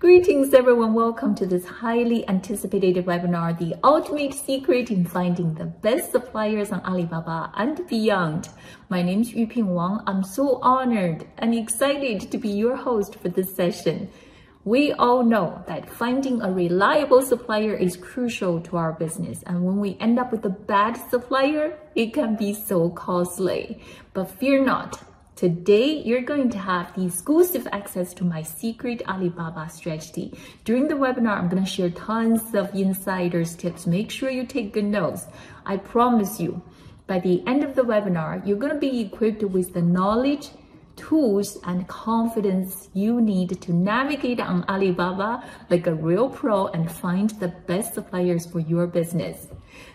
Greetings everyone, welcome to this highly anticipated webinar, The Ultimate Secret in Finding the Best Suppliers on Alibaba and Beyond. My name is Yuping Wang. I'm so honored and excited to be your host for this session. We all know that finding a reliable supplier is crucial to our business. And when we end up with a bad supplier, it can be so costly. But fear not, Today, you're going to have the exclusive access to my secret Alibaba strategy. During the webinar, I'm going to share tons of insiders tips. Make sure you take good notes. I promise you, by the end of the webinar, you're going to be equipped with the knowledge, tools, and confidence you need to navigate on Alibaba like a real pro and find the best suppliers for your business.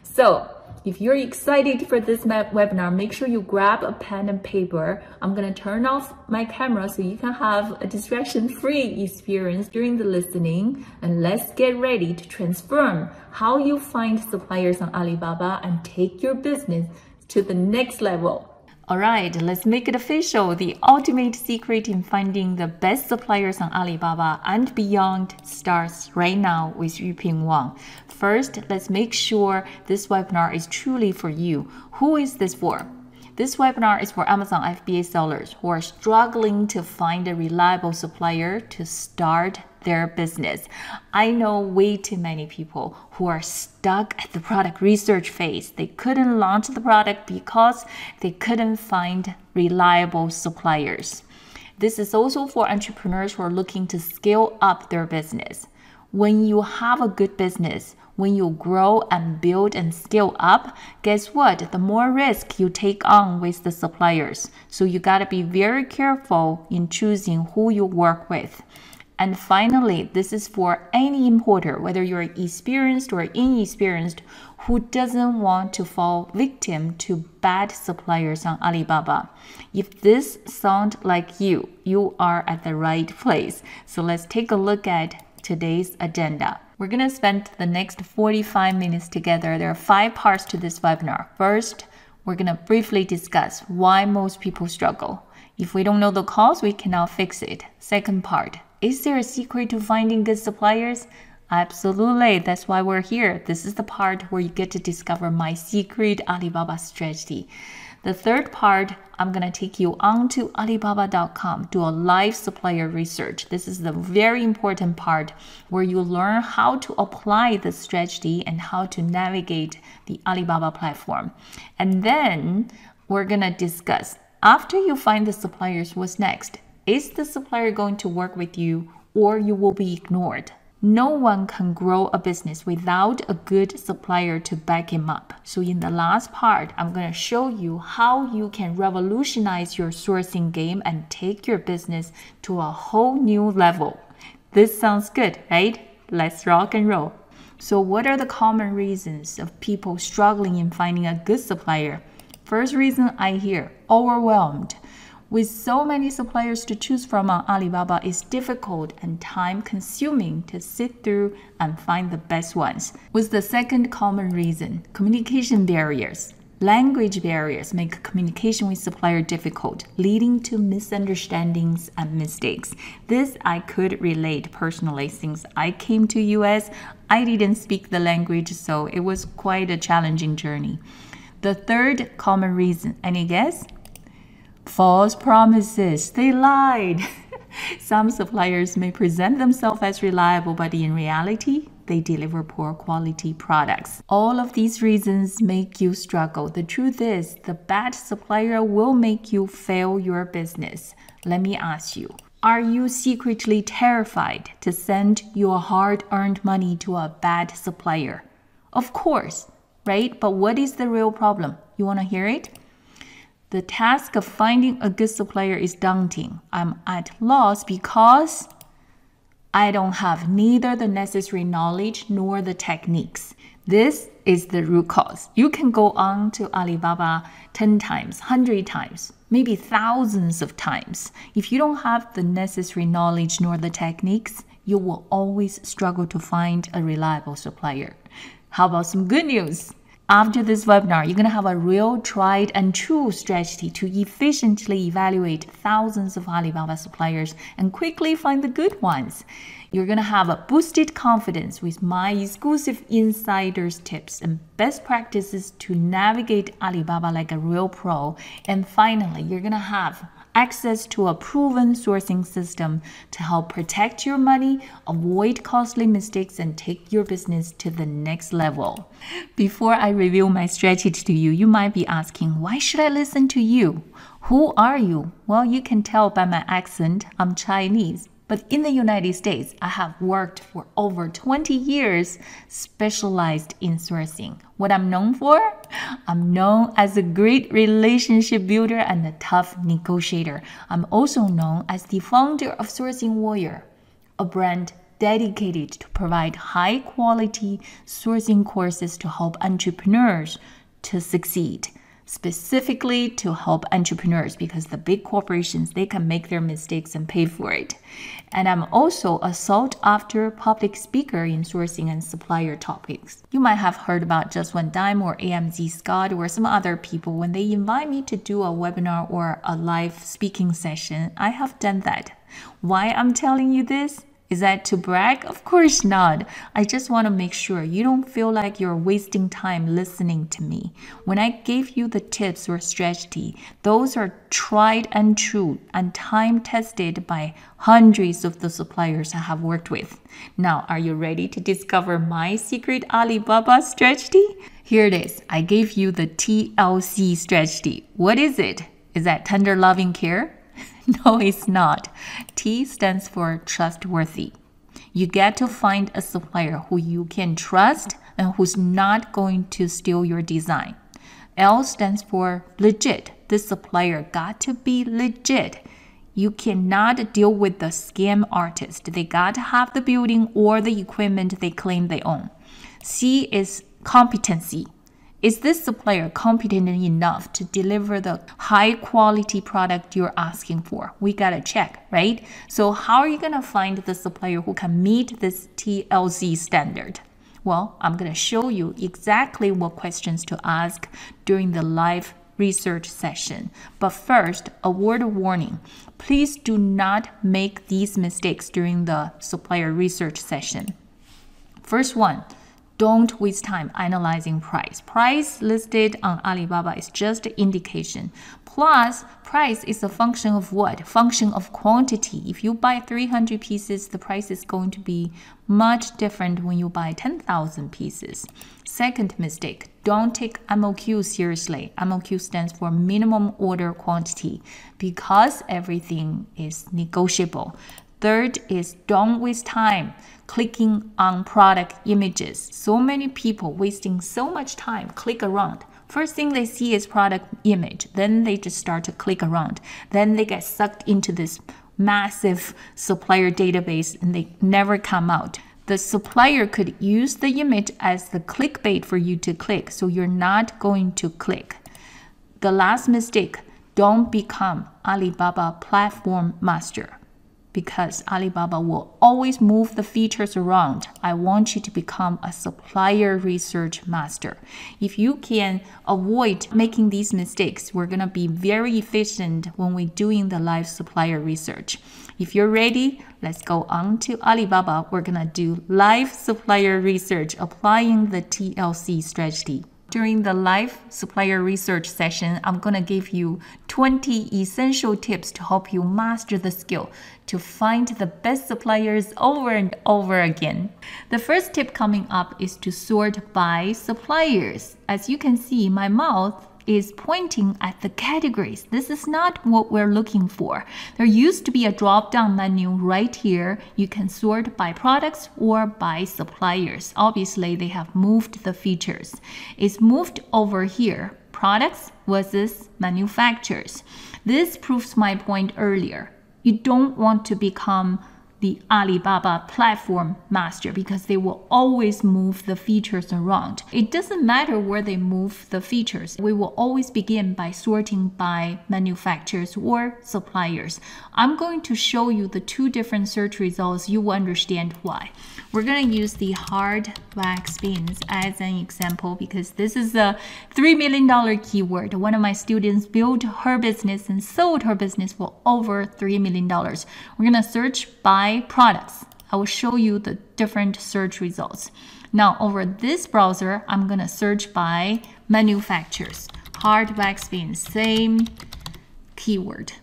So if you're excited for this webinar, make sure you grab a pen and paper. I'm to turn off my camera so you can have a distraction-free experience during the listening. And let's get ready to transform how you find suppliers on Alibaba and take your business to the next level. All right, let's make it official. The ultimate secret in finding the best suppliers on Alibaba and beyond starts right now with Yuping Wang. First, let's make sure this webinar is truly for you. Who is this for? This webinar is for Amazon FBA sellers who are struggling to find a reliable supplier to start their business. I know way too many people who are stuck at the product research phase. They couldn't launch the product because they couldn't find reliable suppliers. This is also for entrepreneurs who are looking to scale up their business. When you have a good business, when you grow and build and scale up, guess what? The more risk you take on with the suppliers. So you got to be very careful in choosing who you work with. And finally, this is for any importer, whether you're experienced or inexperienced, who doesn't want to fall victim to bad suppliers on Alibaba. If this sounds like you, you are at the right place. So let's take a look at today's agenda. We're going to spend the next 45 minutes together. There are five parts to this webinar. First, we're going to briefly discuss why most people struggle. If we don't know the cause, we cannot fix it. Second part, is there a secret to finding good suppliers? Absolutely, that's why we're here. This is the part where you get to discover my secret Alibaba strategy. The third part, I'm going to take you on to Alibaba.com, do a live supplier research. This is the very important part where you learn how to apply the strategy and how to navigate the Alibaba platform. And then we're going to discuss after you find the suppliers, what's next? Is the supplier going to work with you or you will be ignored? No one can grow a business without a good supplier to back him up. So in the last part, I'm going to show you how you can revolutionize your sourcing game and take your business to a whole new level. This sounds good, right? Let's rock and roll. So what are the common reasons of people struggling in finding a good supplier? First reason I hear, overwhelmed. With so many suppliers to choose from on Alibaba, it's difficult and time consuming to sit through and find the best ones. With the second common reason, communication barriers. Language barriers make communication with supplier difficult, leading to misunderstandings and mistakes. This I could relate personally since I came to US. I didn't speak the language, so it was quite a challenging journey. The third common reason, any guess? False promises. They lied. Some suppliers may present themselves as reliable, but in reality, they deliver poor quality products. All of these reasons make you struggle. The truth is, the bad supplier will make you fail your business. Let me ask you Are you secretly terrified to send your hard earned money to a bad supplier? Of course right? But what is the real problem? You want to hear it? The task of finding a good supplier is daunting. I'm at loss because I don't have neither the necessary knowledge nor the techniques. This is the root cause. You can go on to Alibaba 10 times, 100 times, maybe thousands of times. If you don't have the necessary knowledge nor the techniques, you will always struggle to find a reliable supplier. How about some good news? After this webinar, you're going to have a real tried and true strategy to efficiently evaluate thousands of Alibaba suppliers and quickly find the good ones. You're gonna have a boosted confidence with my exclusive insiders tips and best practices to navigate Alibaba like a real pro. And finally, you're gonna have access to a proven sourcing system to help protect your money, avoid costly mistakes, and take your business to the next level. Before I reveal my strategy to you, you might be asking, why should I listen to you? Who are you? Well, you can tell by my accent, I'm Chinese. But in the United States, I have worked for over 20 years specialized in sourcing. What I'm known for? I'm known as a great relationship builder and a tough negotiator. I'm also known as the founder of Sourcing Warrior, a brand dedicated to provide high quality sourcing courses to help entrepreneurs to succeed specifically to help entrepreneurs because the big corporations they can make their mistakes and pay for it. And i'm also a sought after public speaker in sourcing and supplier topics. You might have heard about just one dime or AMZScout or some other people. When they invite me to do a webinar or a live speaking session i have done that. Why i'm telling you this is that to brag? Of course not. I just want to make sure you don't feel like you're wasting time listening to me. When I gave you the tips or strategy, those are tried and true and time tested by hundreds of the suppliers I have worked with. Now, are you ready to discover my secret Alibaba strategy? Here it is. I gave you the TLC strategy. What is it? Is that tender loving care? No, it's not. T stands for trustworthy. You get to find a supplier who you can trust and who's not going to steal your design. L stands for legit. This supplier got to be legit. You cannot deal with the scam artist. They got to have the building or the equipment they claim they own. C is competency. Is this supplier competent enough to deliver the high quality product you're asking for? We gotta check, right? So, how are you gonna find the supplier who can meet this TLC standard? Well, I'm gonna show you exactly what questions to ask during the live research session. But first, a word of warning. Please do not make these mistakes during the supplier research session. First one, don't waste time analyzing price. Price listed on Alibaba is just an indication. Plus, price is a function of what? Function of quantity. If you buy 300 pieces, the price is going to be much different when you buy 10,000 pieces. Second mistake, don't take MOQ seriously. MOQ stands for minimum order quantity because everything is negotiable. Third is don't waste time clicking on product images. So many people wasting so much time click around. First thing they see is product image. Then they just start to click around. Then they get sucked into this massive supplier database and they never come out. The supplier could use the image as the clickbait for you to click, so you're not going to click. The last mistake don't become Alibaba platform master because Alibaba will always move the features around. I want you to become a supplier research master. If you can avoid making these mistakes, we're going to be very efficient when we're doing the live supplier research. If you're ready, let's go on to Alibaba. We're going to do live supplier research applying the TLC strategy. During the live supplier research session, I'm going to give you 20 essential tips to help you master the skill to find the best suppliers over and over again. The first tip coming up is to sort by suppliers. As you can see, my mouth is pointing at the categories. This is not what we're looking for. There used to be a drop down menu right here. You can sort by products or by suppliers. Obviously, they have moved the features. It's moved over here products versus manufacturers. This proves my point earlier. You don't want to become the Alibaba platform master because they will always move the features around. It doesn't matter where they move the features. We will always begin by sorting by manufacturers or suppliers. I'm going to show you the two different search results. You will understand why. We're going to use the hard wax beans as an example because this is a $3 million keyword. One of my students built her business and sold her business for over $3 million. We're going to search by products. I will show you the different search results. Now over this browser, I'm gonna search by manufacturers. Hard wax bean same keyword.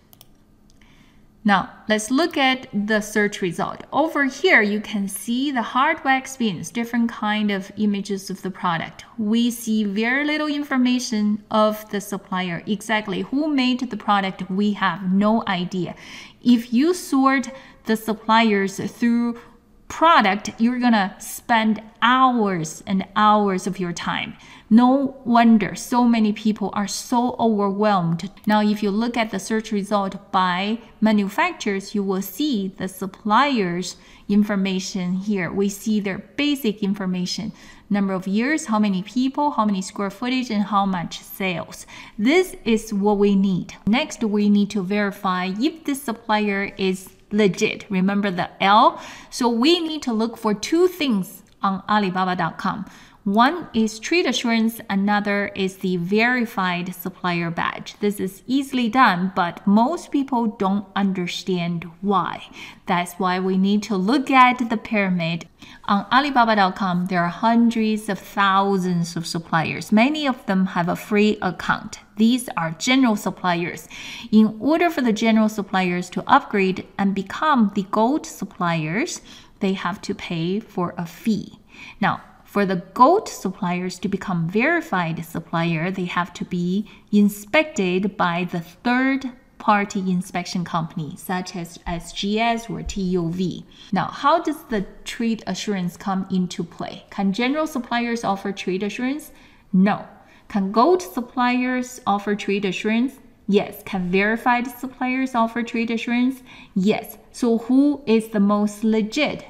Now, let's look at the search result. Over here, you can see the hard wax beans, different kind of images of the product. We see very little information of the supplier, exactly who made the product, we have no idea. If you sort the suppliers through product, you're gonna spend hours and hours of your time. No wonder so many people are so overwhelmed. Now, if you look at the search result by manufacturers, you will see the suppliers information here. We see their basic information number of years, how many people, how many square footage, and how much sales. This is what we need. Next, we need to verify if this supplier is legit. Remember the L? So we need to look for two things on Alibaba.com. One is trade assurance, another is the verified supplier badge. This is easily done, but most people don't understand why. That's why we need to look at the pyramid. On Alibaba.com, there are hundreds of thousands of suppliers. Many of them have a free account. These are general suppliers. In order for the general suppliers to upgrade and become the gold suppliers, they have to pay for a fee. Now, for the gold suppliers to become verified supplier, they have to be inspected by the third party inspection company such as SGS or TÜV. Now, how does the trade assurance come into play? Can general suppliers offer trade assurance? No. Can gold suppliers offer trade assurance? Yes. Can verified suppliers offer trade assurance? Yes. So who is the most legit?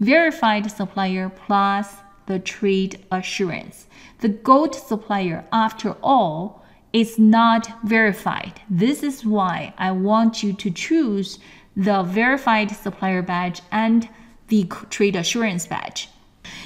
Verified supplier plus the trade assurance. The gold supplier, after all, is not verified. This is why I want you to choose the verified supplier badge and the trade assurance badge.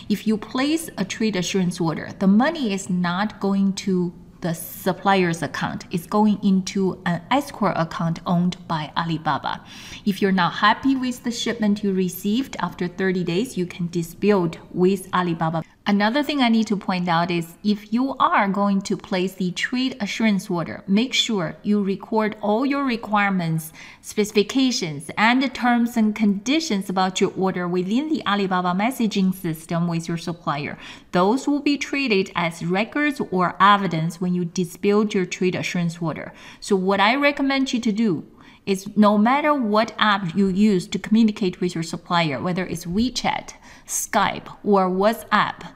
If you place a trade assurance order, the money is not going to the supplier's account is going into an escrow account owned by Alibaba. If you're not happy with the shipment you received after 30 days, you can dispute with Alibaba. Another thing I need to point out is if you are going to place the trade assurance order, make sure you record all your requirements, specifications, and the terms and conditions about your order within the Alibaba messaging system with your supplier. Those will be treated as records or evidence when you dispute your trade assurance order. So what I recommend you to do is no matter what app you use to communicate with your supplier, whether it's WeChat, Skype, or WhatsApp,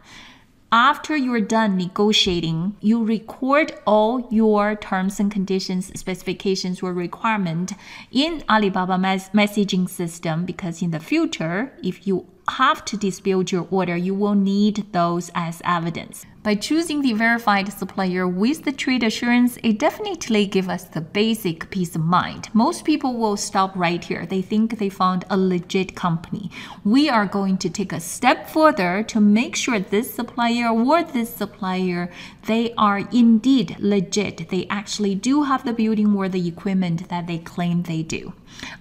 after you're done negotiating, you record all your terms and conditions, specifications, or requirement in Alibaba mes- messaging system because in the future, if you have to dispute your order, you will need those as evidence. By choosing the verified supplier with the trade assurance, it definitely gives us the basic peace of mind. Most people will stop right here. They think they found a legit company. We are going to take a step further to make sure this supplier or this supplier, they are indeed legit. They actually do have the building or the equipment that they claim they do.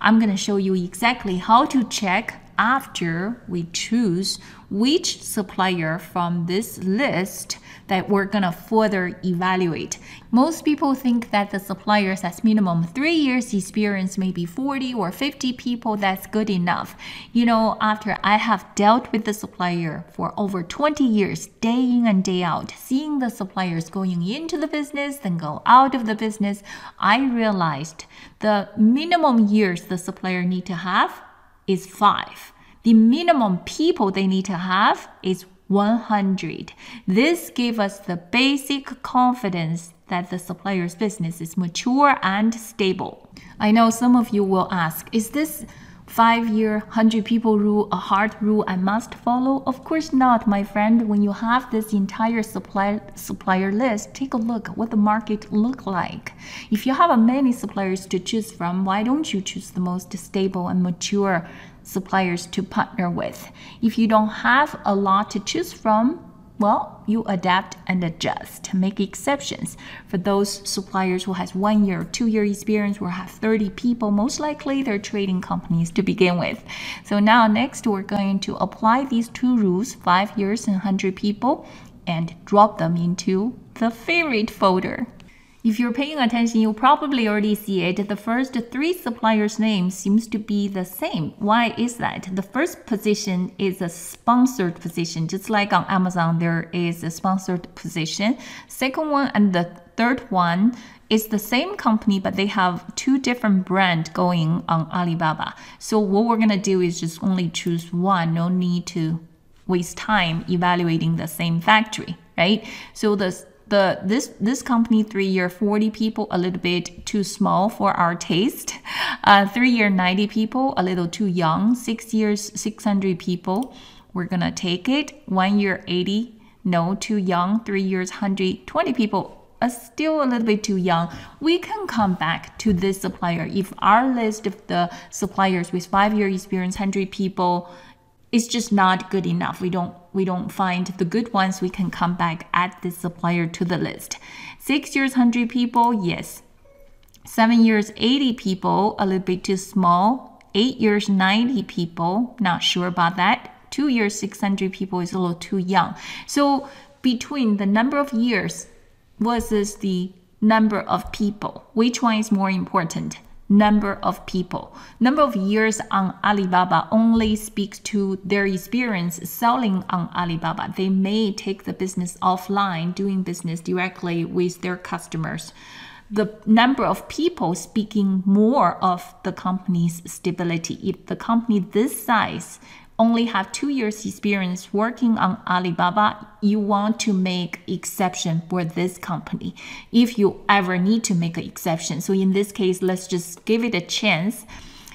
I'm going to show you exactly how to check after we choose which supplier from this list that we're gonna further evaluate. Most people think that the suppliers has minimum three years experience, maybe 40 or 50 people, that's good enough. You know, after I have dealt with the supplier for over 20 years, day in and day out, seeing the suppliers going into the business, then go out of the business, I realized the minimum years the supplier need to have is five. The minimum people they need to have is 100. This gives us the basic confidence that the supplier's business is mature and stable. I know some of you will ask, is this five year, 100 people rule a hard rule I must follow? Of course not, my friend. When you have this entire supply, supplier list, take a look what the market look like. If you have many suppliers to choose from, why don't you choose the most stable and mature suppliers to partner with? If you don't have a lot to choose from, well, you adapt and adjust, make exceptions. For those suppliers who has one year, two year experience, or have 30 people, most likely they're trading companies to begin with. So now next we're going to apply these two rules, five years and 100 people, and drop them into the favorite folder. If you're paying attention, you probably already see it. The first three suppliers' names seems to be the same. Why is that? The first position is a sponsored position, just like on Amazon, there is a sponsored position. Second one and the third one is the same company, but they have two different brand going on Alibaba. So what we're gonna do is just only choose one. No need to waste time evaluating the same factory, right? So the the this this company three year 40 people a little bit too small for our taste. Uh, three year 90 people a little too young. Six years 600 people we're gonna take it. One year 80 no too young. Three years 120 people are still a little bit too young, we can come back to this supplier. If our list of the suppliers with five year experience, 100 people, is just not good enough. We don't we don't find the good ones, we can come back add this supplier to the list. Six years, 100 people, yes. Seven years, 80 people, a little bit too small. Eight years, 90 people, not sure about that. Two years, 600 people is a little too young. So between the number of years versus the number of people, which one is more important? Number of people. Number of years on Alibaba only speaks to their experience selling on Alibaba. They may take the business offline, doing business directly with their customers. The number of people speaking more of the company's stability. If the company this size only have two years experience working on Alibaba, you want to make exception for this company if you ever need to make an exception. So in this case, let's just give it a chance.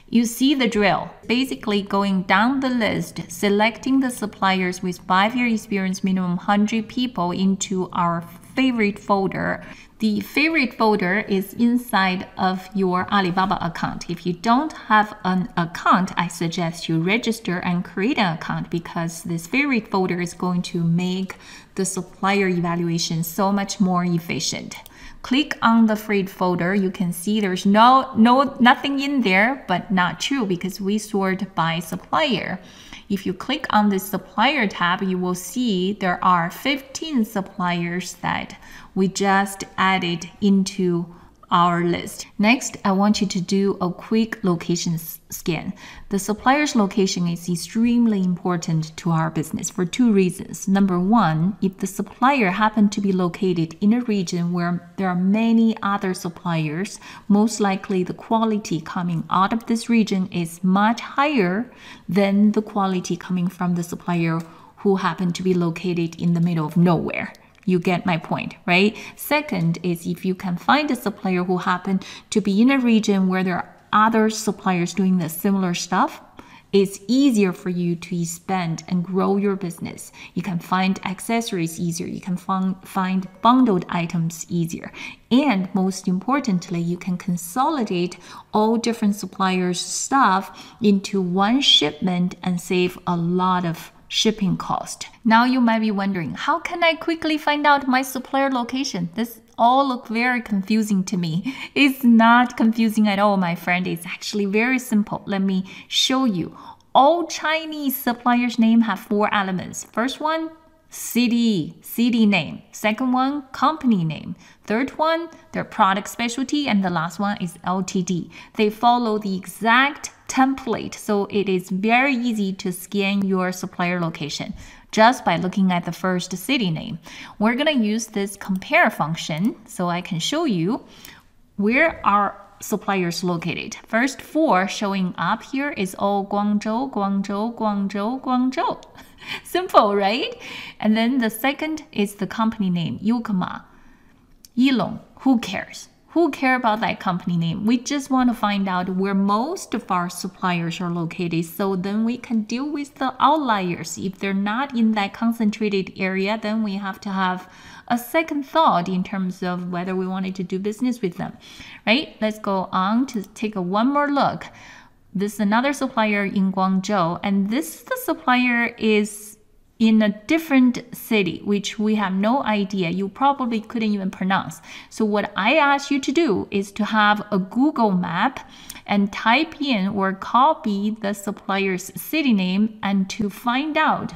You see the drill. Basically going down the list, selecting the suppliers with five year experience, minimum 100 people into our favorite folder. The favorite folder is inside of your Alibaba account. If you don't have an account, I suggest you register and create an account because this favorite folder is going to make the supplier evaluation so much more efficient. Click on the favorite folder. You can see there's no, no, nothing in there, but not true because we sort by supplier. If you click on the supplier tab, you will see there are 15 suppliers that we just added into our list. Next, I want you to do a quick location scan. The supplier's location is extremely important to our business for two reasons. Number one, if the supplier happened to be located in a region where there are many other suppliers, most likely the quality coming out of this region is much higher than the quality coming from the supplier who happened to be located in the middle of nowhere. You get my point, right? Second is if you can find a supplier who happen to be in a region where there are other suppliers doing the similar stuff, it's easier for you to expand and grow your business. You can find accessories easier. You can find bundled items easier. And most importantly, you can consolidate all different suppliers' stuff into one shipment and save a lot of shipping cost. Now you might be wondering, how can I quickly find out my supplier location? This all look very confusing to me. It's not confusing at all, my friend. It's actually very simple. Let me show you. All Chinese suppliers' name have four elements. First one, city, city name. Second one, company name. Third one, their product specialty. And the last one is LTD. They follow the exact template. So it is very easy to scan your supplier location just by looking at the first city name. We're going to use this compare function so I can show you where our suppliers located. First four showing up here is all Guangzhou, Guangzhou, Guangzhou, Guangzhou. Simple, right? And then the second is the company name, Yokohama. Yilong, who cares? Who care about that company name? We just want to find out where most of our suppliers are located so then we can deal with the outliers. If they're not in that concentrated area, then we have to have a second thought in terms of whether we wanted to do business with them. Right? Let's go on to take a one more look. This is another supplier in Guangzhou, and this the supplier is in a different city, which we have no idea. You probably couldn't even pronounce. So, what I ask you to do is to have a Google map and type in or copy the supplier's city name and to find out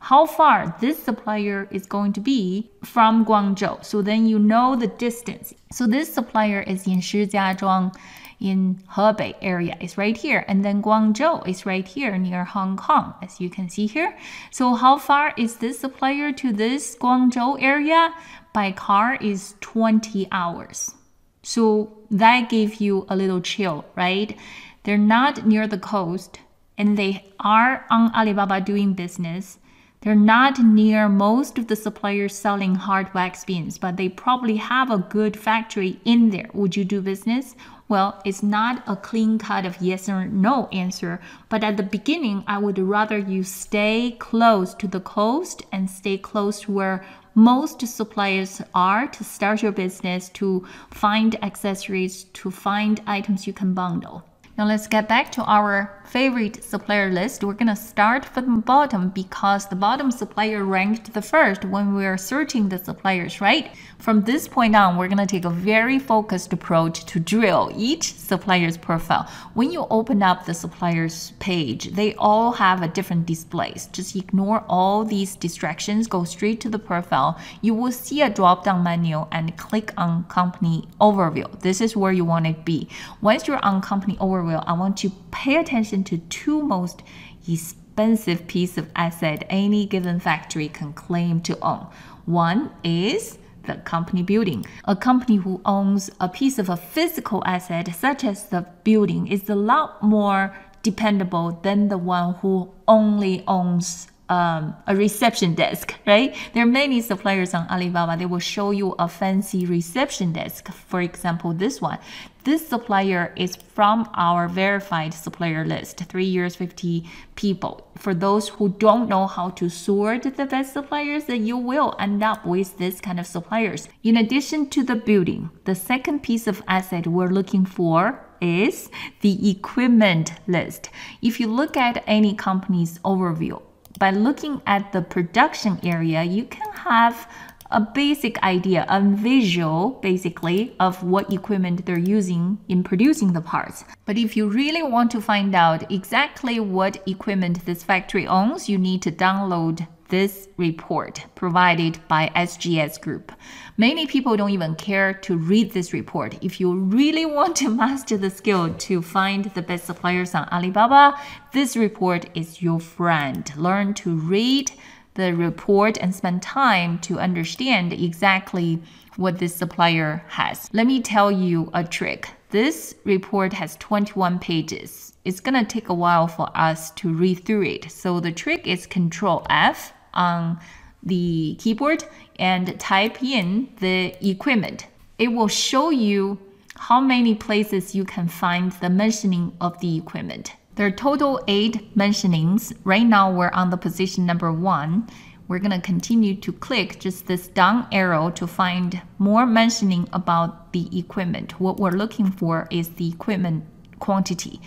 how far this supplier is going to be from Guangzhou. So then you know the distance. So this supplier is in Shijiazhuang in Hebei area is right here. And then Guangzhou is right here near Hong Kong, as you can see here. So how far is this supplier to this Guangzhou area? By car is 20 hours. So that gave you a little chill, right? They're not near the coast and they are on Alibaba doing business. They're not near most of the suppliers selling hard wax beans, but they probably have a good factory in there. Would you do business? Well, it's not a clean cut of yes or no answer, but at the beginning, I would rather you stay close to the coast and stay close to where most suppliers are to start your business, to find accessories, to find items you can bundle. Now let's get back to our favorite supplier list. We're gonna start from the bottom because the bottom supplier ranked the first when we are searching the suppliers, right? From this point on, we're gonna take a very focused approach to drill each supplier's profile. When you open up the supplier's page, they all have a different displays. Just ignore all these distractions, go straight to the profile. You will see a drop-down menu and click on company overview. This is where you want to be. Once you're on company overview, I want you to pay attention to two most expensive piece of asset any given factory can claim to own. One is the company building. A company who owns a piece of a physical asset, such as the building, is a lot more dependable than the one who only owns um, a reception desk, right? There are many suppliers on Alibaba. They will show you a fancy reception desk. For example, this one. This supplier is from our verified supplier list, three years, 50 people. For those who don't know how to sort the best suppliers, then you will end up with this kind of suppliers. In addition to the building, the second piece of asset we're looking for is the equipment list. If you look at any company's overview, by looking at the production area, you can have a basic idea, a visual basically of what equipment they're using in producing the parts. But if you really want to find out exactly what equipment this factory owns, you need to download this report provided by SGS Group. Many people don't even care to read this report. If you really want to master the skill to find the best suppliers on Alibaba, this report is your friend. Learn to read the report and spend time to understand exactly what this supplier has. Let me tell you a trick. This report has 21 pages. It's gonna take a while for us to read through it. So the trick is Control F on the keyboard and type in the equipment. It will show you how many places you can find the mentioning of the equipment. There are total eight mentionings. Right now we're on the position number one. We're gonna continue to click just this down arrow to find more mentioning about the equipment. What we're looking for is the equipment quantity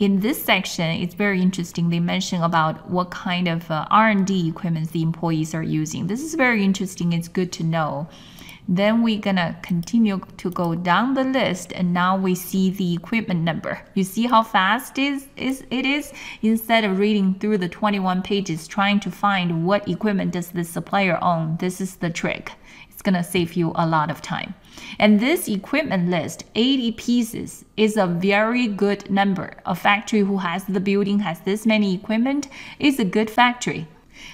in this section, it's very interesting. They mention about what kind of uh, R&D equipment the employees are using. This is very interesting. It's good to know. Then we're gonna continue to go down the list and now we see the equipment number. You see how fast is, is it is? Instead of reading through the 21 pages trying to find what equipment does the supplier own, this is the trick. It's gonna save you a lot of time. And this equipment list, 80 pieces, is a very good number. A factory who has the building has this many equipment is a good factory.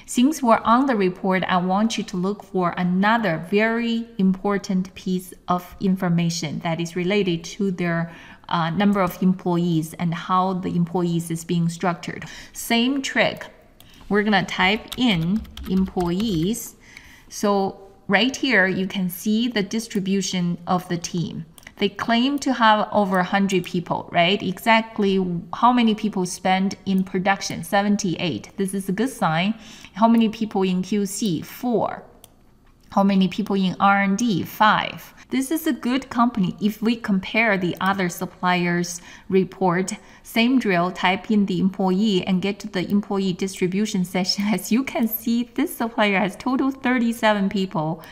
Since we're on the report, I want you to look for another very important piece of information that is related to their uh, number of employees and how the employees is being structured. Same trick. We're gonna type in employees. So Right here, you can see the distribution of the team. They claim to have over 100 people, right? Exactly how many people spend in production? 78. This is a good sign. How many people in QC? Four. How many people in R&D? 5. This is a good company if we compare the other suppliers report. Same drill, type in the employee and get to the employee distribution section. As you can see, this supplier has total 37 people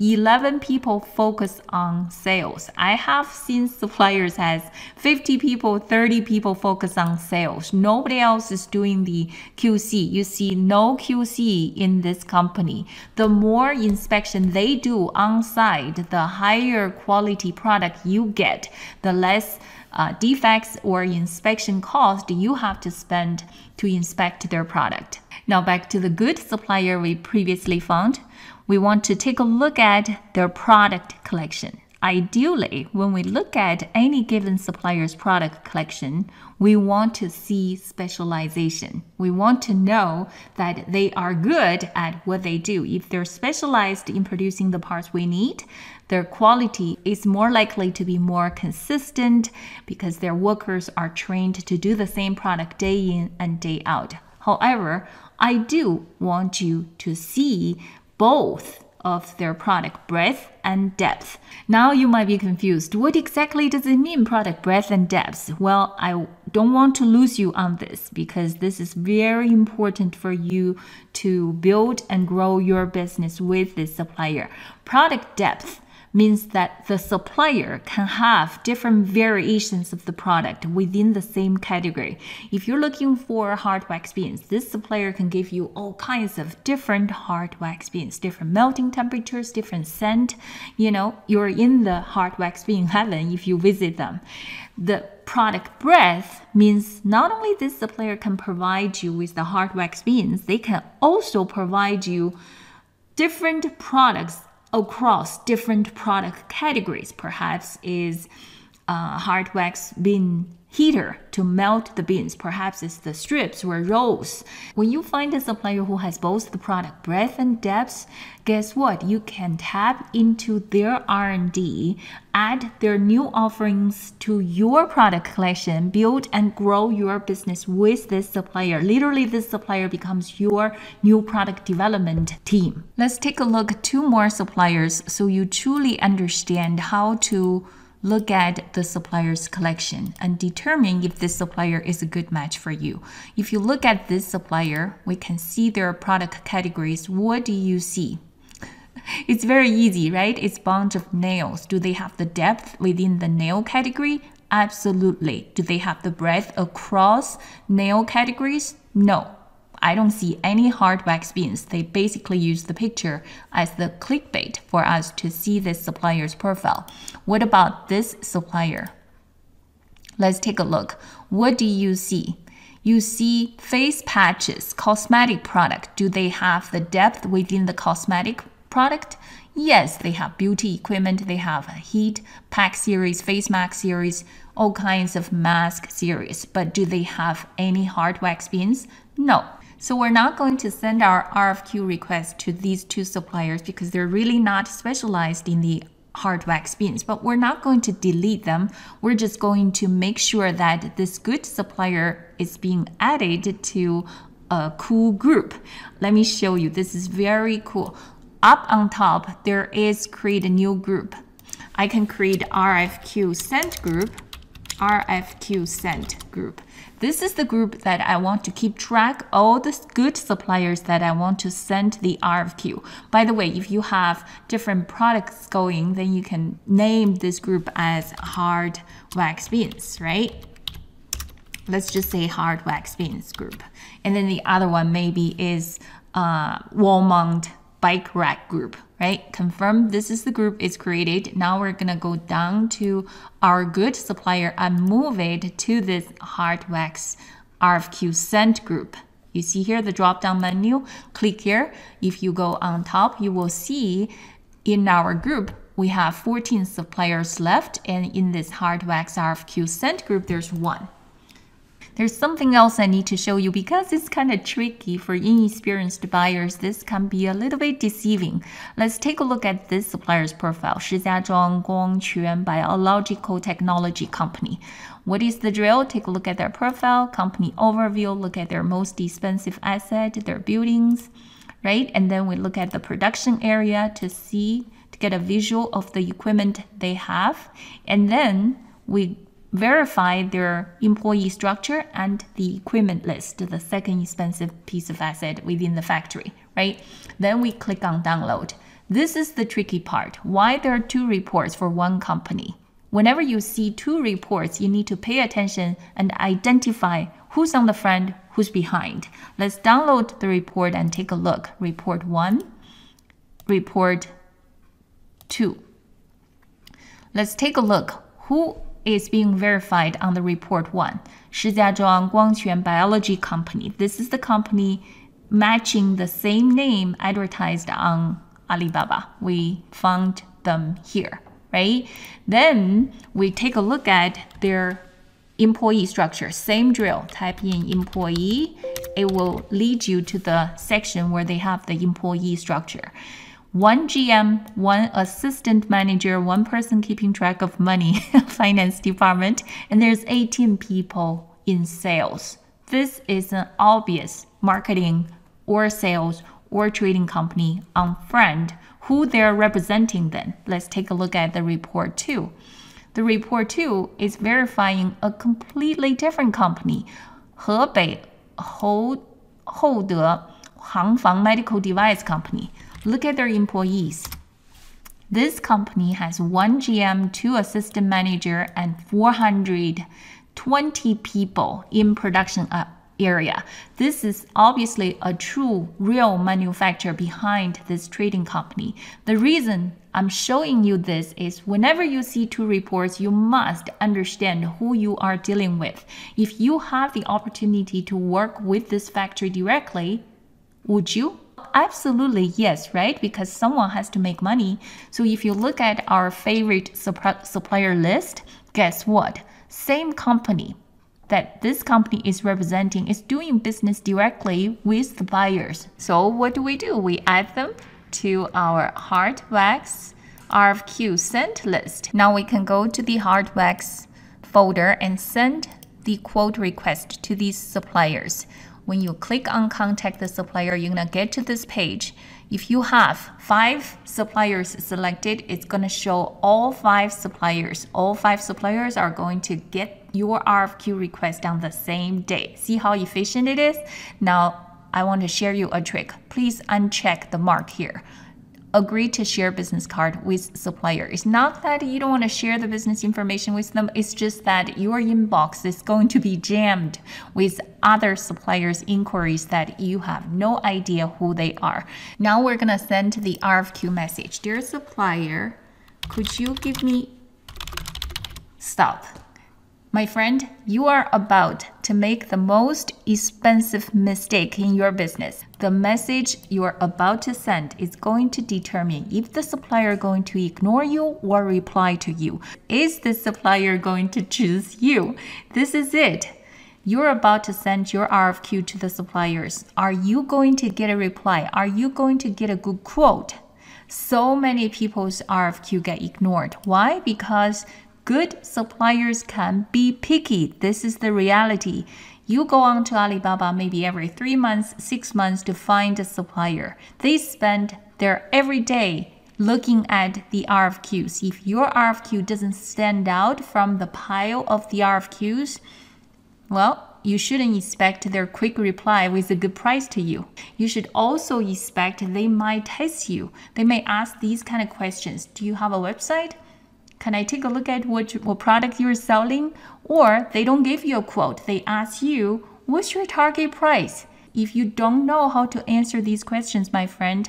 11 people focus on sales. I have seen suppliers has 50 people, 30 people focus on sales. Nobody else is doing the QC. You see no QC in this company. The more inspection they do on site, the higher quality product you get, the less uh, defects or inspection cost you have to spend to inspect their product. Now back to the good supplier we previously found we want to take a look at their product collection. Ideally, when we look at any given supplier's product collection, we want to see specialization. We want to know that they are good at what they do. If they're specialized in producing the parts we need, their quality is more likely to be more consistent because their workers are trained to do the same product day in and day out. However, I do want you to see both of their product breadth and depth. Now you might be confused. What exactly does it mean, product breadth and depth? Well, I don't want to lose you on this because this is very important for you to build and grow your business with this supplier. Product depth means that the supplier can have different variations of the product within the same category. If you're looking for hard wax beans, this supplier can give you all kinds of different hard wax beans, different melting temperatures, different scent. You know, you're in the hard wax bean heaven if you visit them. The product breadth means not only this supplier can provide you with the hard wax beans, they can also provide you different products across different product categories. Perhaps is uh, hard wax bean heater to melt the beans. Perhaps it's the strips or rolls. When you find a supplier who has both the product breadth and depth, guess what? You can tap into their R&D, add their new offerings to your product collection, build and grow your business with this supplier. Literally, this supplier becomes your new product development team. Let's take a look at two more suppliers so you truly understand how to look at the supplier's collection and determine if this supplier is a good match for you. If you look at this supplier, we can see their product categories. What do you see? It's very easy, right? It's bunch of nails. Do they have the depth within the nail category? Absolutely. Do they have the breadth across nail categories? No. I don't see any hard wax beans. They basically use the picture as the clickbait for us to see this supplier's profile. What about this supplier? Let's take a look. What do you see? You see face patches, cosmetic product. Do they have the depth within the cosmetic product? Yes, they have beauty equipment. They have heat pack series, face mask series, all kinds of mask series. But do they have any hard wax beans? No. So we're not going to send our RFQ request to these two suppliers because they're really not specialized in the hard wax beans, but we're not going to delete them. We're just going to make sure that this good supplier is being added to a cool group. Let me show you. This is very cool. Up on top, there is create a new group. I can create RFQ sent group, RFQ sent group. This is the group that I want to keep track all the good suppliers that I want to send the RFQ. By the way, if you have different products going, then you can name this group as hard wax beans, right? Let's just say hard wax beans group. And then the other one maybe is uh, wall mount bike rack group right? Confirm this is the group is created. Now we're gonna go down to our good supplier and move it to this hard wax RFQ sent group. You see here the drop down menu, click here. If you go on top, you will see in our group, we have 14 suppliers left. And in this hard wax RFQ sent group, there's one. There's something else I need to show you because it's kind of tricky for inexperienced buyers. This can be a little bit deceiving. Let's take a look at this supplier's profile. Shijiazhuang Guangquan Biological Technology Company. What is the drill? Take a look at their profile, company overview, look at their most expensive asset, their buildings, right? And then we look at the production area to see, to get a visual of the equipment they have. And then we verify their employee structure and the equipment list, the second expensive piece of asset within the factory, right? Then we click on download. This is the tricky part. Why there are two reports for one company? Whenever you see two reports, you need to pay attention and identify who's on the front, who's behind. Let's download the report and take a look. Report 1, report 2. Let's take a look. Who is being verified on the report 1? Shijiazhuang Guangquan Biology Company. This is the company matching the same name advertised on Alibaba. We found them here, right? Then we take a look at their employee structure. Same drill. Type in employee. It will lead you to the section where they have the employee structure. One GM, one assistant manager, one person keeping track of money, finance department, and there's 18 people in sales. This is an obvious marketing or sales or trading company on friend who they're representing then. Let's take a look at the report two. The report two is verifying a completely different company, Hebei Hou Houde Hangfang Medical Device Company. Look at their employees. This company has one GM, two assistant manager, and 420 people in production uh, area. This is obviously a true, real manufacturer behind this trading company. The reason I'm showing you this is whenever you see two reports, you must understand who you are dealing with. If you have the opportunity to work with this factory directly, would you? Absolutely, yes, right? Because someone has to make money. So if you look at our favorite supplier list, guess what? Same company, that this company is representing is doing business directly with the buyers. So what do we do? We add them to our Hardwax RFQ sent list. Now we can go to the Hardwax folder and send the quote request to these suppliers. When you click on contact the supplier, you're gonna get to this page. If you have five suppliers selected, it's gonna show all five suppliers. All five suppliers are going to get your RFQ request on the same day. See how efficient it is? Now, I want to share you a trick. Please uncheck the mark here. Agree to share business card with supplier. It's not that you don't want to share the business information with them. It's just that your inbox is going to be jammed with other suppliers' inquiries that you have no idea who they are. Now we're going to send the RFQ message. Dear supplier, could you give me stop my friend, you are about to make the most expensive mistake in your business. The message you are about to send is going to determine if the supplier going to ignore you or reply to you. Is the supplier going to choose you? This is it. You're about to send your RFQ to the suppliers. Are you going to get a reply? Are you going to get a good quote? So many people's RFQ get ignored. Why? Because Good suppliers can be picky. This is the reality. You go on to Alibaba maybe every three months, six months to find a supplier. They spend their every day looking at the RFQs. If your RFQ doesn't stand out from the pile of the RFQs, well, you shouldn't expect their quick reply with a good price to you. You should also expect they might test you. They may ask these kind of questions. Do you have a website? Can I take a look at what, what product you're selling? Or they don't give you a quote. They ask you, what's your target price? If you don't know how to answer these questions, my friend,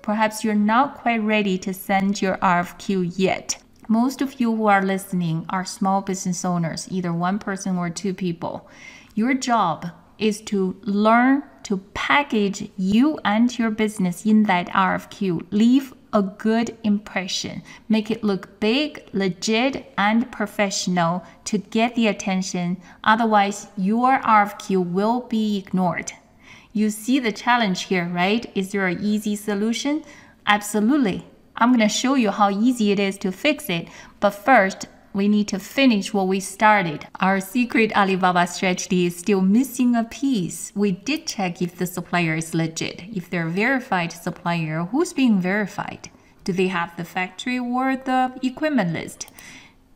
perhaps you're not quite ready to send your RFQ yet. Most of you who are listening are small business owners, either one person or two people. Your job is to learn to package you and your business in that RFQ. Leave a good impression. Make it look big, legit, and professional to get the attention. Otherwise, your RFQ will be ignored. You see the challenge here, right? Is there an easy solution? Absolutely. I'm going to show you how easy it is to fix it. But first, we need to finish what we started. Our secret Alibaba strategy is still missing a piece. We did check if the supplier is legit, if they're a verified supplier, who's being verified? Do they have the factory or the equipment list?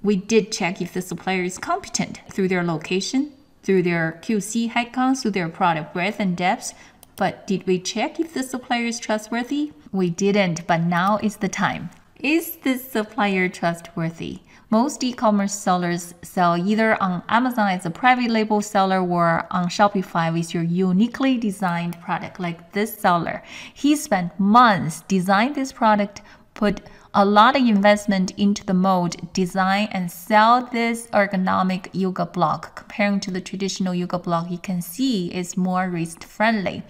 We did check if the supplier is competent through their location, through their QC headcounts, through their product breadth and depth. But did we check if the supplier is trustworthy? We didn't, but now is the time. Is this supplier trustworthy? Most e-commerce sellers sell either on Amazon as a private label seller or on Shopify with your uniquely designed product like this seller. He spent months designing this product, put a lot of investment into the mold, design and sell this ergonomic yoga block. Comparing to the traditional yoga block, you can see is more wrist friendly.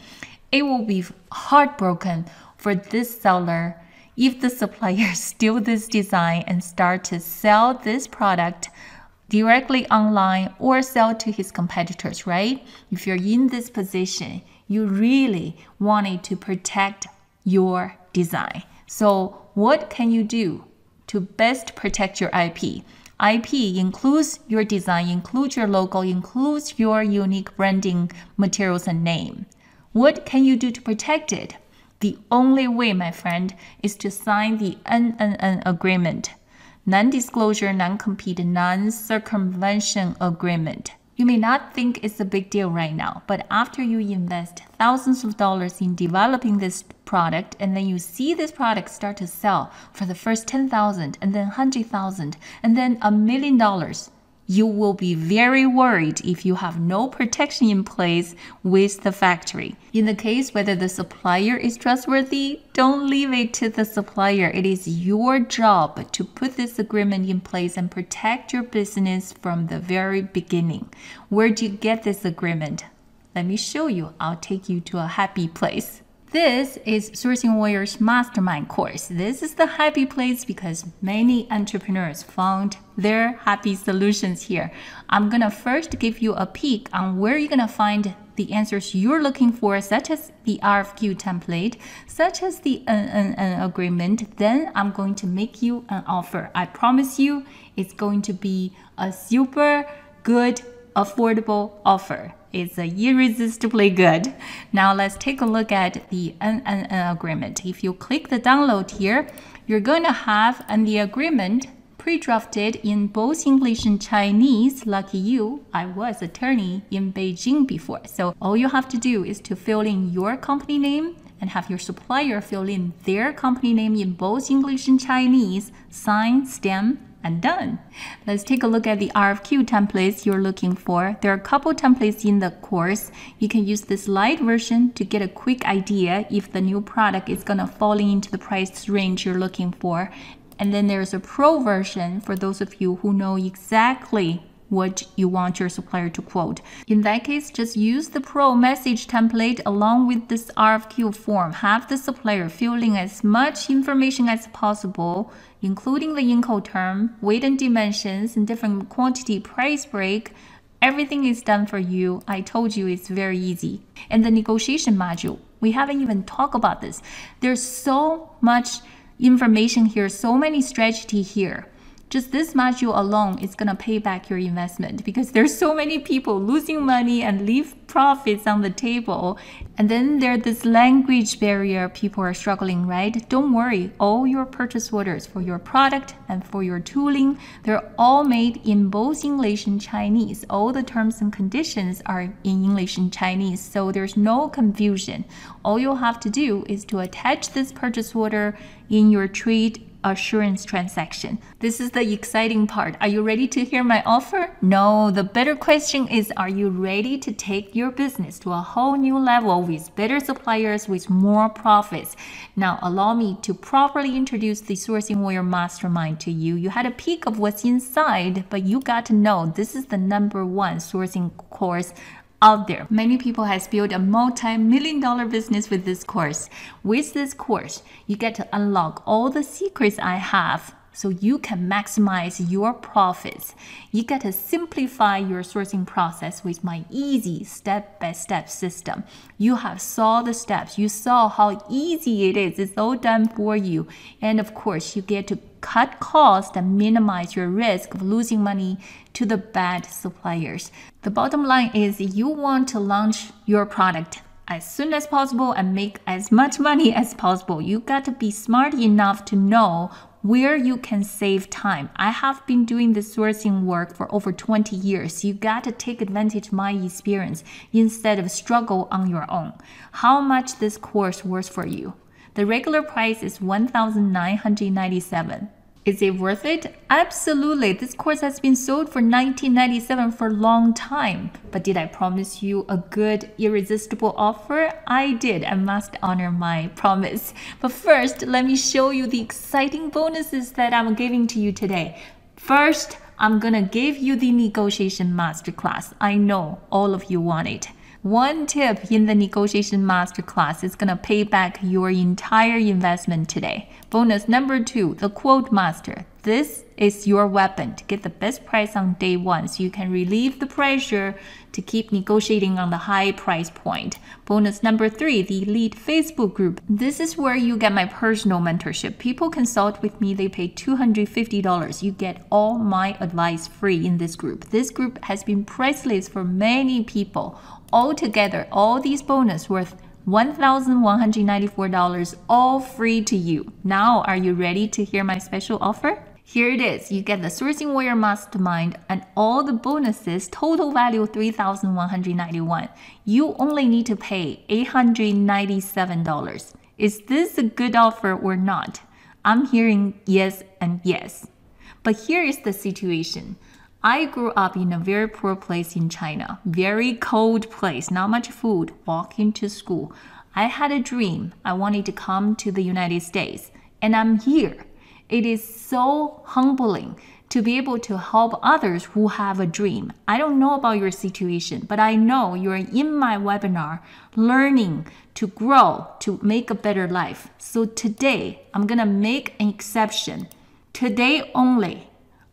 It will be heartbroken for this seller if the supplier steal this design and start to sell this product directly online or sell to his competitors, right? If you're in this position, you really wanted to protect your design. So, what can you do to best protect your IP? IP includes your design, includes your logo, includes your unique branding materials and name. What can you do to protect it? The only way, my friend, is to sign the NNN agreement, non-disclosure, non-compete, non-circumvention agreement. You may not think it's a big deal right now, but after you invest thousands of dollars in developing this product and then you see this product start to sell for the first 10,000 and then 100,000 and then a million dollars, you will be very worried if you have no protection in place with the factory. In the case whether the supplier is trustworthy, don't leave it to the supplier. It is your job to put this agreement in place and protect your business from the very beginning. Where do you get this agreement? Let me show you. I'll take you to a happy place. This is Sourcing Warriors Mastermind course. This is the happy place because many entrepreneurs found their happy solutions here. I'm gonna first give you a peek on where you're gonna find the answers you're looking for, such as the RFQ template, such as the NNN agreement. Then I'm going to make you an offer. I promise you it's going to be a super good, affordable offer. It's irresistibly good. Now let's take a look at the NNN agreement. If you click the download here, you're going to have an the agreement pre-drafted in both English and Chinese. Lucky you, I was attorney in Beijing before. So all you have to do is to fill in your company name and have your supplier fill in their company name in both English and Chinese, sign, stamp, and done. Let's take a look at the RFQ templates you're looking for. There are a couple templates in the course. You can use this light version to get a quick idea if the new product is gonna fall into the price range you're looking for. And then there's a pro version for those of you who know exactly what you want your supplier to quote. In that case, just use the Pro message template along with this RFQ form. Have the supplier fill in as much information as possible, including the Incoterm, weight and dimensions, and different quantity price break. Everything is done for you. I told you it's very easy. And the negotiation module, we haven't even talked about this. There's so much information here, so many strategy here just this module alone is going to pay back your investment because there's so many people losing money and leave profits on the table. And then there's this language barrier people are struggling, right? Don't worry. All your purchase orders for your product and for your tooling, they're all made in both English and Chinese. All the terms and conditions are in English and Chinese, so there's no confusion. All you'll have to do is to attach this purchase order in your trade assurance transaction. This is the exciting part. Are you ready to hear my offer? No, the better question is Are you ready to take your business to a whole new level with better suppliers with more profits? Now, allow me to properly introduce the Sourcing Warrior Mastermind to you. You had a peek of what's inside, but you got to know this is the number one sourcing course out there. Many people has built a multi-million dollar business with this course. With this course, you get to unlock all the secrets I have so you can maximize your profits. You get to simplify your sourcing process with my easy step-by-step system. You have saw the steps. You saw how easy it is. It's all done for you. And of course, you get to cut costs and minimize your risk of losing money to the bad suppliers. The bottom line is you want to launch your product as soon as possible and make as much money as possible. You got to be smart enough to know where you can save time. I have been doing the sourcing work for over 20 years. You got to take advantage of my experience instead of struggle on your own. How much this course worth for you? The regular price is 1997 is it worth it? Absolutely. This course has been sold for 1997 for a long time. But did I promise you a good, irresistible offer? I did. I must honor my promise. But first, let me show you the exciting bonuses that I'm giving to you today. First, I'm gonna give you the negotiation masterclass. I know all of you want it. One tip in the negotiation masterclass is going to pay back your entire investment today. Bonus number two, the quote master. This is your weapon to get the best price on day one so you can relieve the pressure to keep negotiating on the high price point. Bonus number three, the elite Facebook group. This is where you get my personal mentorship. People consult with me, they pay $250. You get all my advice free in this group. This group has been priceless for many people. Altogether, all these bonus worth $1,194 all free to you. Now, are you ready to hear my special offer? Here it is. You get the Sourcing Warrior Mastermind and all the bonuses, total value 3191 You only need to pay $897. Is this a good offer or not? I'm hearing yes and yes. But here is the situation. I grew up in a very poor place in China, very cold place, not much food, walking to school. I had a dream. I wanted to come to the United States, and I'm here. It is so humbling to be able to help others who have a dream. I don't know about your situation, but I know you're in my webinar learning to grow, to make a better life. So today, I'm gonna make an exception. Today only,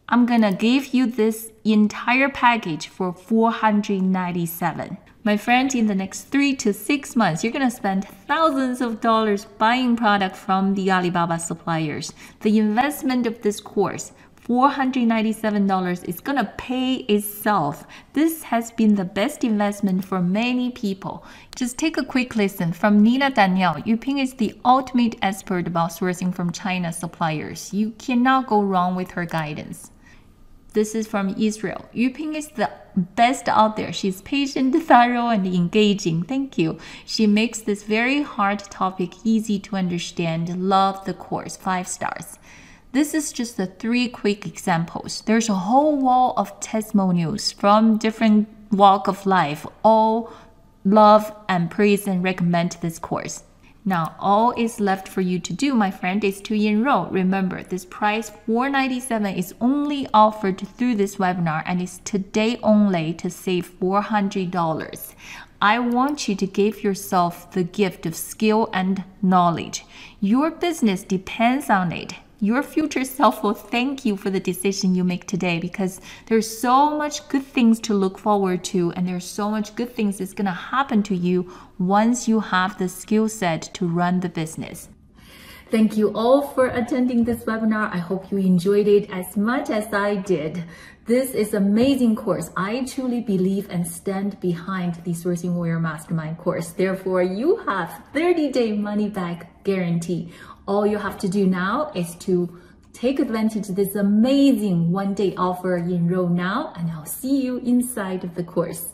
I'm gonna give you this entire package for 497. My friend, in the next three to six months, you're gonna spend thousands of dollars buying product from the Alibaba suppliers. The investment of this course, $497 is gonna pay itself. This has been the best investment for many people. Just take a quick listen from Nina Danielle. Yuping is the ultimate expert about sourcing from China suppliers. You cannot go wrong with her guidance. This is from Israel. Yuping is the best out there. She's patient, thorough, and engaging. Thank you. She makes this very hard topic easy to understand. Love the course. Five stars. This is just the three quick examples. There's a whole wall of testimonials from different walk of life. All love and praise and recommend this course. Now, all is left for you to do, my friend, is to enroll. Remember, this price 497 is only offered through this webinar and is today only to save $400. I want you to give yourself the gift of skill and knowledge. Your business depends on it your future self will thank you for the decision you make today because there's so much good things to look forward to and there's so much good things that's going to happen to you once you have the skill set to run the business. Thank you all for attending this webinar. I hope you enjoyed it as much as I did. This is amazing course. I truly believe and stand behind the Sourcing Warrior Mastermind course. Therefore, you have 30 day money back guarantee. All you have to do now is to take advantage of this amazing one day offer, enroll now, and I'll see you inside of the course.